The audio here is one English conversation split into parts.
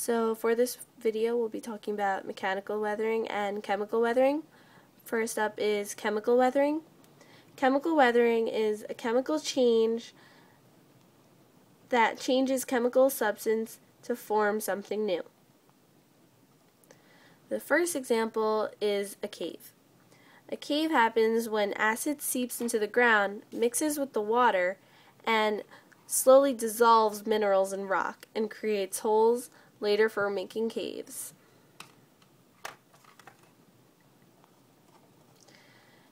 So for this video we'll be talking about mechanical weathering and chemical weathering. First up is chemical weathering. Chemical weathering is a chemical change that changes chemical substance to form something new. The first example is a cave. A cave happens when acid seeps into the ground, mixes with the water, and slowly dissolves minerals in rock and creates holes later for making caves.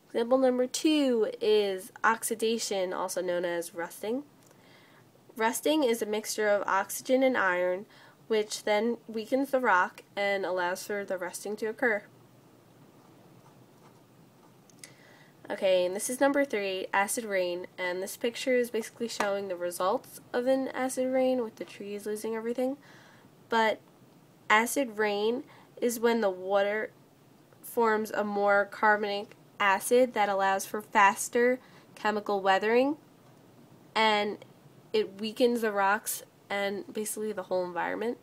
Example number two is oxidation, also known as rusting. Rusting is a mixture of oxygen and iron, which then weakens the rock and allows for the rusting to occur. Okay, and this is number three, acid rain, and this picture is basically showing the results of an acid rain with the trees losing everything. But acid rain is when the water forms a more carbonic acid that allows for faster chemical weathering and it weakens the rocks and basically the whole environment.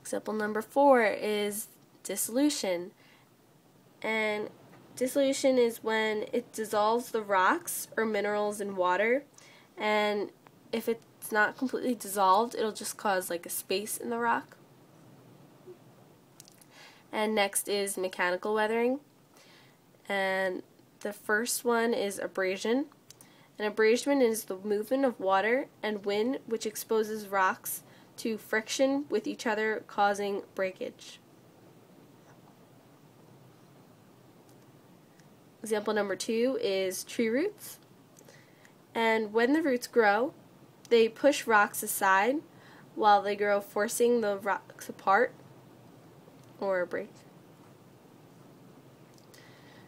Example number four is dissolution. And dissolution is when it dissolves the rocks or minerals in water and if it's not completely dissolved it'll just cause like a space in the rock. And next is mechanical weathering. And the first one is abrasion. An abrasion is the movement of water and wind which exposes rocks to friction with each other causing breakage. Example number two is tree roots. And when the roots grow, they push rocks aside while they grow, forcing the rocks apart or break.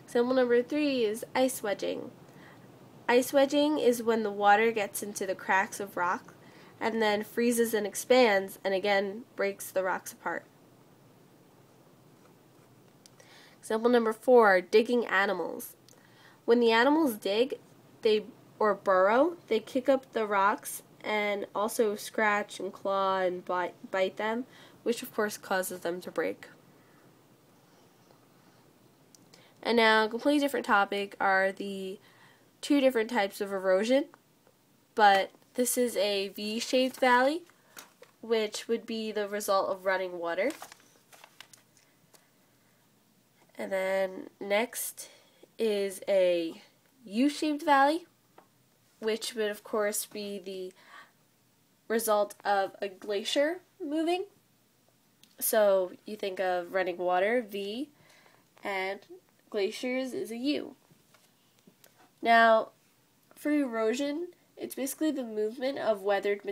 Example number three is ice wedging. Ice wedging is when the water gets into the cracks of rock and then freezes and expands and again breaks the rocks apart. Example number four, digging animals. When the animals dig, they or burrow, they kick up the rocks and also scratch and claw and bite, bite them, which of course causes them to break. And now, a completely different topic are the two different types of erosion. But this is a V-shaped valley, which would be the result of running water. And then next is a U-shaped valley, which would of course be the result of a glacier moving. So you think of running water, V, and glaciers is a U. Now, for erosion, it's basically the movement of weathered